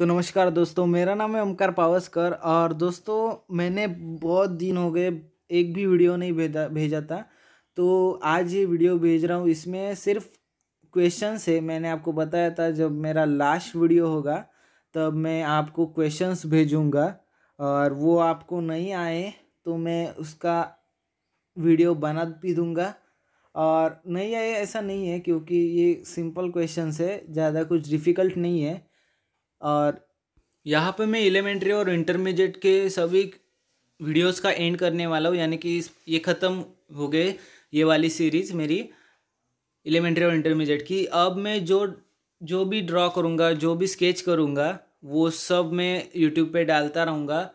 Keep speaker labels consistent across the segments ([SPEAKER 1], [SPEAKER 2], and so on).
[SPEAKER 1] तो नमस्कार दोस्तों, मेरा नाम है ओमकार पावसकर और दोस्तों, मैंने बहुत दिन हो गए एक भी वीडियो नहीं भेजा भेजा था। तो आज ये वीडियो भेज रहा हूँ, इसमें सिर्फ़ क्वेश्चन है। मैंने आपको बताया था जब मेरा लास्ट वीडियो होगा, तब मैं आपको क्वेश्चंस भेजूँगा और वो आपको नहीं आए तो मैं उसका वीडियो बना भी दूँगा। और नहीं आए ऐसा नहीं है, क्योंकि ये सिंपल क्वेश्चंस है, ज़्यादा कुछ डिफ़िकल्ट नहीं है। और यहाँ पे मैं एलिमेंट्री और इंटरमीडिएट के सभी वीडियोस का एंड करने वाला हूँ, यानी कि ये ख़त्म हो गए ये वाली सीरीज़ मेरी एलिमेंट्री और इंटरमीडिएट की। अब मैं जो जो भी ड्रॉ करूँगा, जो भी स्केच करूँगा, वो सब मैं यूट्यूब पे डालता रहूँगा।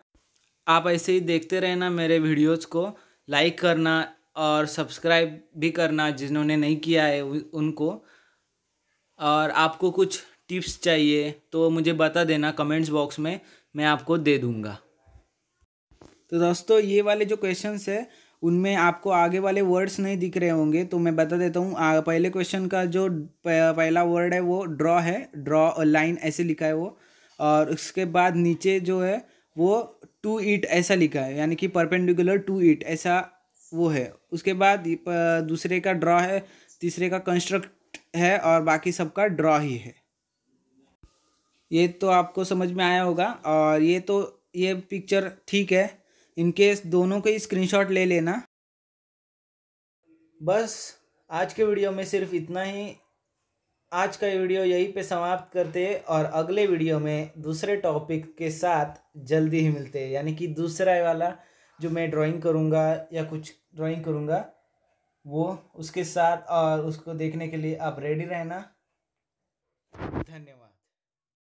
[SPEAKER 1] आप ऐसे ही देखते रहना मेरे वीडियोज़ को लाइक करना और सब्सक्राइब भी करना जिन्होंने नहीं किया है उनको। और आपको कुछ टिप्स चाहिए तो मुझे बता देना कमेंट्स बॉक्स में, मैं आपको दे दूँगा। तो दोस्तों, ये वाले जो क्वेश्चंस है, उनमें आपको आगे वाले वर्ड्स नहीं दिख रहे होंगे तो मैं बता देता हूँ। पहले क्वेश्चन का जो पहला वर्ड है, वो ड्रॉ है। ड्रॉ लाइन ऐसे लिखा है वो। और उसके बाद नीचे जो है, वो टू ईट ऐसा लिखा है। यानी कि परपेंडिकुलर टू ईट ऐसा वो है। उसके बाद दूसरे का ड्रॉ है, तीसरे का कंस्ट्रक्ट है, और बाकी सबका ड्रॉ ही है। ये तो आपको समझ में आया होगा और ये तो ये पिक्चर ठीक है। इनकेस दोनों के स्क्रीनशॉट ले लेना। बस, आज के वीडियो में सिर्फ़ इतना ही। आज का वीडियो यहीं पे समाप्त करते हैं और अगले वीडियो में दूसरे टॉपिक के साथ जल्दी ही मिलते हैं। यानी कि दूसरा वाला जो मैं ड्राइंग करूँगा या कुछ ड्राइंग करूँगा, वो उसके साथ और उसको देखने के लिए आप रेडी रहना। धन्यवाद।